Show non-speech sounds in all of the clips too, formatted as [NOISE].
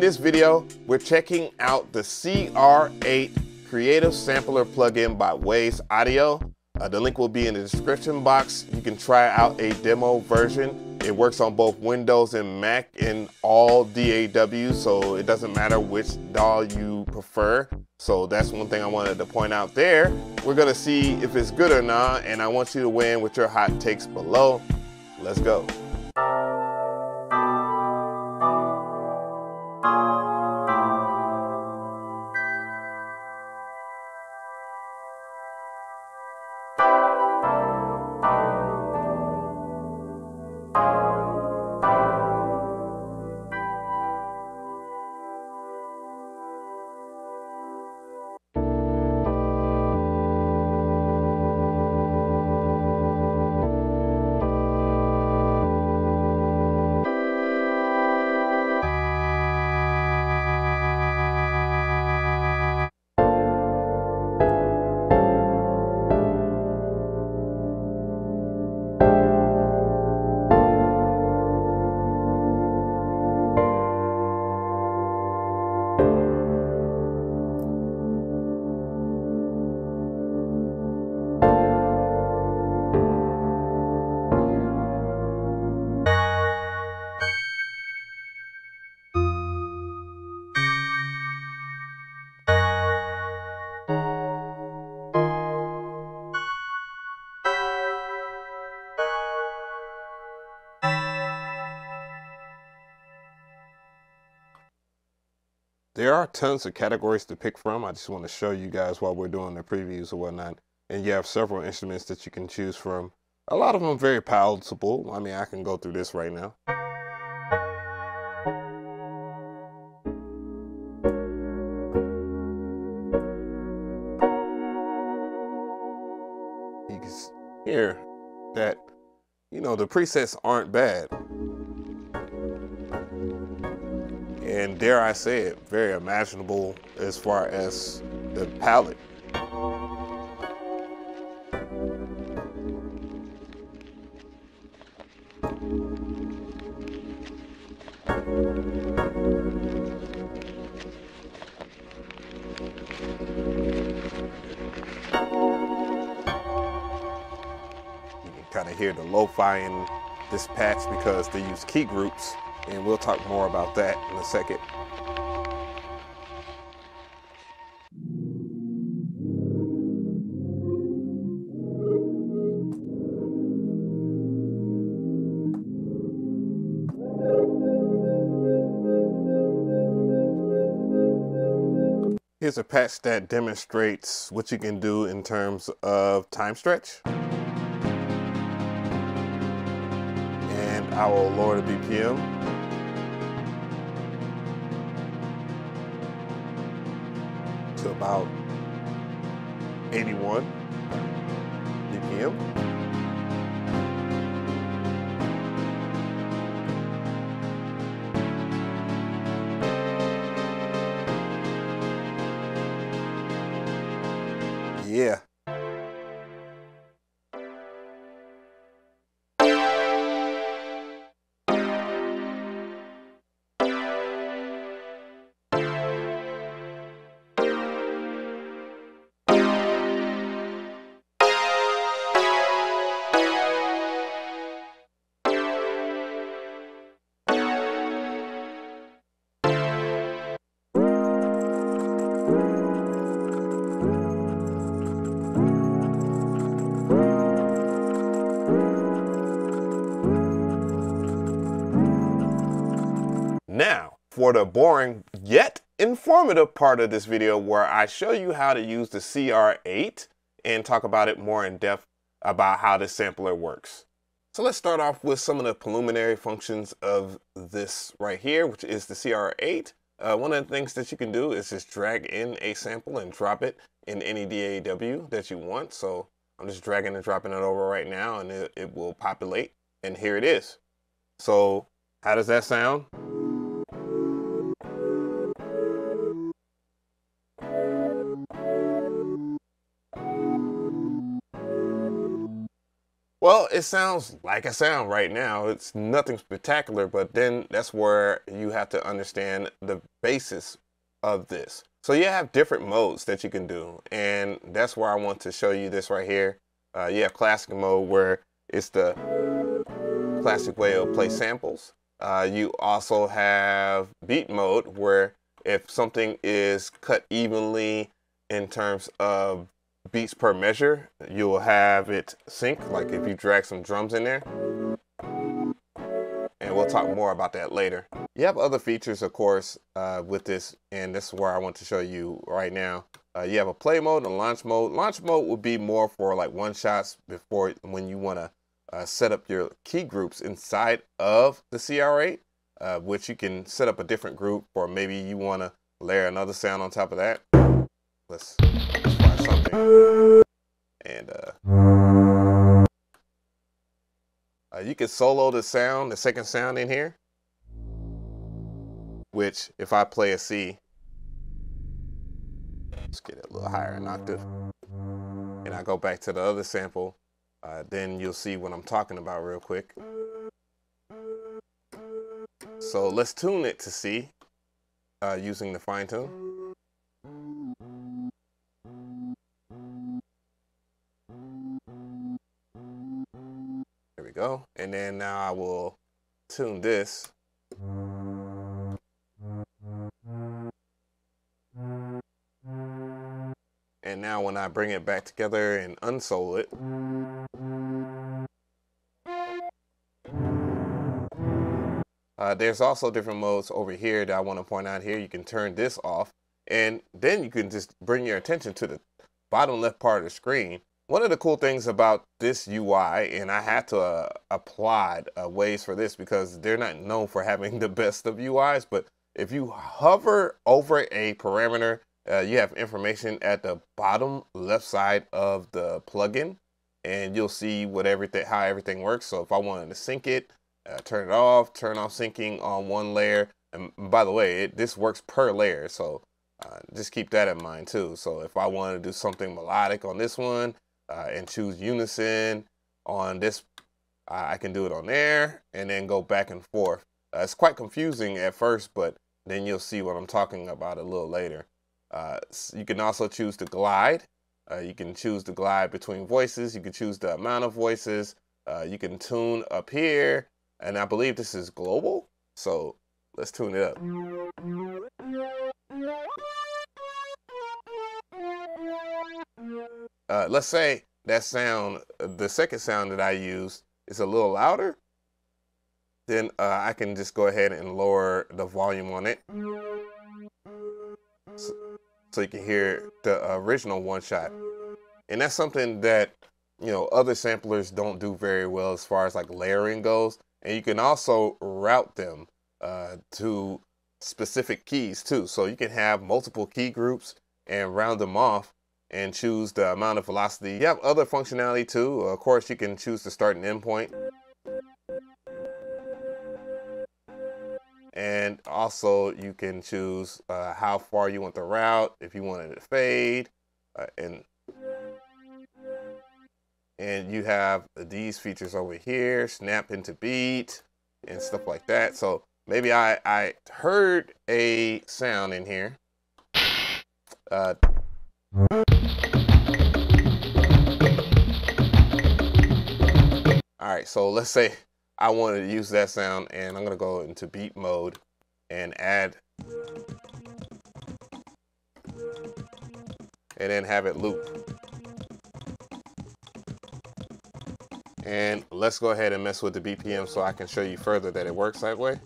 In this video, we're checking out the CR8 Creative Sampler plugin by Waves Audio. Uh, the link will be in the description box. You can try out a demo version. It works on both Windows and Mac in all DAWs, so it doesn't matter which DAW you prefer. So that's one thing I wanted to point out there. We're gonna see if it's good or not, and I want you to weigh in with your hot takes below. Let's go. There are tons of categories to pick from. I just want to show you guys while we're doing the previews or whatnot. And you have several instruments that you can choose from. A lot of them very palatable. I mean, I can go through this right now. You can hear that, you know, the presets aren't bad. Dare I say it, very imaginable as far as the palette. You can kind of hear the lo-fi in this patch because they use key groups and we'll talk more about that in a second. Here's a patch that demonstrates what you can do in terms of time stretch. And I will lower the BPM. To about 81 BPM. For the boring yet informative part of this video where I show you how to use the CR8 and talk about it more in depth about how this sampler works. So let's start off with some of the preliminary functions of this right here, which is the CR8. Uh, one of the things that you can do is just drag in a sample and drop it in any DAW that you want. So I'm just dragging and dropping it over right now and it, it will populate. And here it is. So how does that sound? Well, it sounds like a sound right now. It's nothing spectacular, but then that's where you have to understand the basis of this. So you have different modes that you can do, and that's where I want to show you this right here. Uh, you have classic mode where it's the classic way of play samples. Uh, you also have beat mode where if something is cut evenly in terms of beats per measure, you will have it sync, like if you drag some drums in there. And we'll talk more about that later. You have other features, of course, uh, with this, and this is where I want to show you right now. Uh, you have a play mode and launch mode. Launch mode would be more for like one shots before when you want to uh, set up your key groups inside of the CR8, uh, which you can set up a different group or maybe you want to layer another sound on top of that. Let's, And uh, uh, you can solo the sound, the second sound in here, which if I play a C, let's get it a little higher in octave, and I go back to the other sample, uh, then you'll see what I'm talking about real quick. So let's tune it to C uh, using the fine tune. We go. And then now I will tune this. And now when I bring it back together and unsole it, uh, there's also different modes over here that I want to point out here. You can turn this off and then you can just bring your attention to the bottom left part of the screen. One of the cool things about this UI, and I had to uh, apply uh, Waves for this because they're not known for having the best of UIs, but if you hover over a parameter uh, you have information at the bottom left side of the plugin and you'll see what everything how everything works. So if I wanted to sync it uh, turn it off turn off syncing on one layer and by the way it, this works per layer so uh, just keep that in mind too. So if I want to do something melodic on this one uh, and choose unison on this I can do it on there and then go back and forth uh, it's quite confusing at first but then you'll see what I'm talking about a little later uh, you can also choose to glide. Uh, you can choose to glide between voices. You can choose the amount of voices. Uh, you can tune up here. And I believe this is global. So let's tune it up. Uh, let's say that sound, the second sound that I use is a little louder. Then uh, I can just go ahead and lower the volume on it. So, so you can hear the original one shot. And that's something that, you know, other samplers don't do very well as far as like layering goes. And you can also route them uh, to specific keys too. So you can have multiple key groups and round them off and choose the amount of velocity. You have other functionality too. Of course, you can choose to start an endpoint. And also you can choose uh, how far you want the route, if you want it to fade, uh, and and you have these features over here, snap into beat and stuff like that. So maybe I, I heard a sound in here. Uh, all right, so let's say I wanted to use that sound and I'm gonna go into beat mode and add and then have it loop. And let's go ahead and mess with the BPM so I can show you further that it works that way.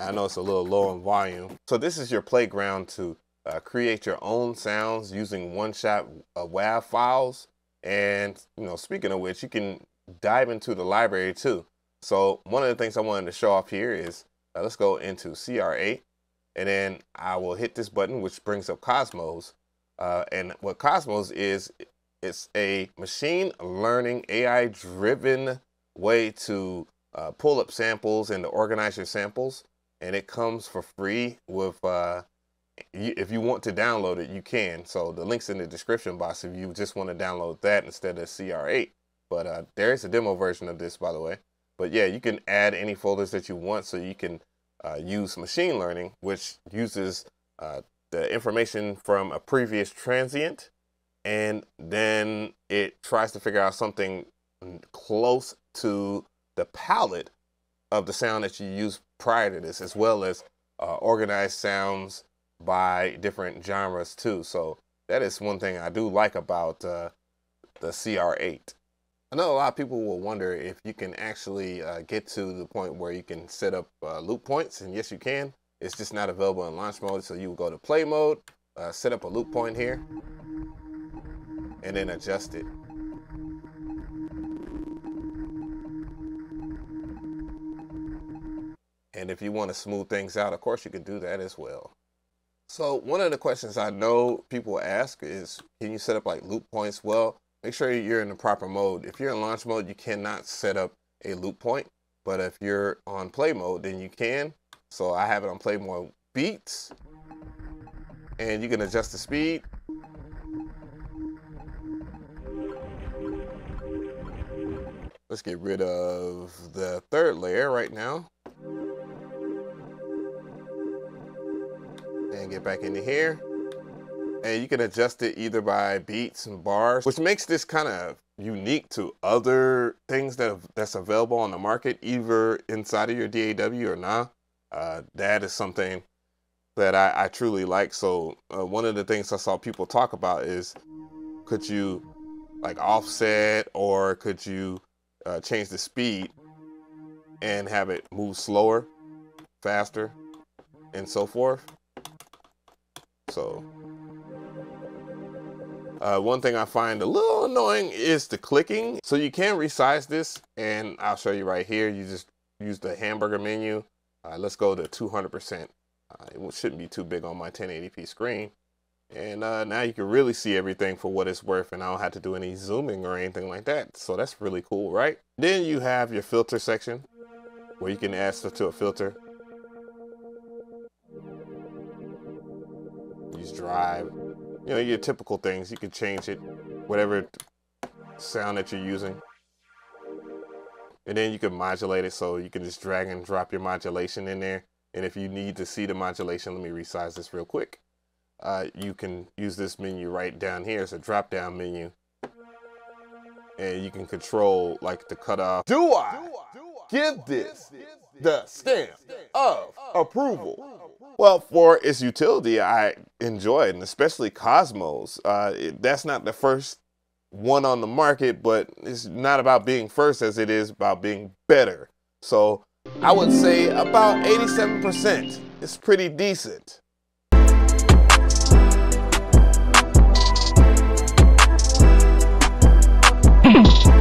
I know it's a little low in volume. So this is your playground to uh, create your own sounds using one-shot uh, WAV files. And, you know, speaking of which, you can dive into the library too. So one of the things I wanted to show off here is, uh, let's go into CR8. And then I will hit this button, which brings up Cosmos. Uh, and what Cosmos is, it's a machine learning AI-driven way to uh, pull up samples and to organize your samples. And it comes for free with, uh, if you want to download it, you can. So the link's in the description box if you just want to download that instead of CR8. But uh, there is a demo version of this, by the way. But yeah, you can add any folders that you want so you can uh, use machine learning, which uses uh, the information from a previous transient and then it tries to figure out something close to the palette of the sound that you used prior to this, as well as uh, organized sounds by different genres too. So that is one thing I do like about uh, the CR8. I know a lot of people will wonder if you can actually uh, get to the point where you can set up uh, loop points, and yes, you can. It's just not available in launch mode, so you will go to play mode, uh, set up a loop point here, and then adjust it. And if you want to smooth things out, of course, you can do that as well. So one of the questions I know people ask is, can you set up like loop points? Well, make sure you're in the proper mode. If you're in launch mode, you cannot set up a loop point. But if you're on play mode, then you can. So I have it on play mode beats. And you can adjust the speed. Let's get rid of the third layer right now. And get back into here and you can adjust it either by beats and bars, which makes this kind of unique to other things that that's available on the market, either inside of your DAW or not. Uh, that is something that I, I truly like. So uh, one of the things I saw people talk about is, could you like offset or could you uh, change the speed and have it move slower, faster, and so forth. So uh, one thing I find a little annoying is the clicking. So you can resize this and I'll show you right here. You just use the hamburger menu. Uh, let's go to 200%. Uh, it shouldn't be too big on my 1080p screen. And uh, now you can really see everything for what it's worth and I don't have to do any zooming or anything like that. So that's really cool, right? Then you have your filter section where you can add stuff to a filter. Use drive, you know, your typical things. You can change it, whatever sound that you're using. And then you can modulate it so you can just drag and drop your modulation in there. And if you need to see the modulation, let me resize this real quick. Uh, you can use this menu right down here. It's a drop down menu. And you can control like the cutoff. Do I give this the stamp of approval? Well, for its utility, I enjoy it, and especially Cosmos. Uh, it, that's not the first one on the market, but it's not about being first as it is about being better. So I would say about 87%. It's pretty decent. [LAUGHS]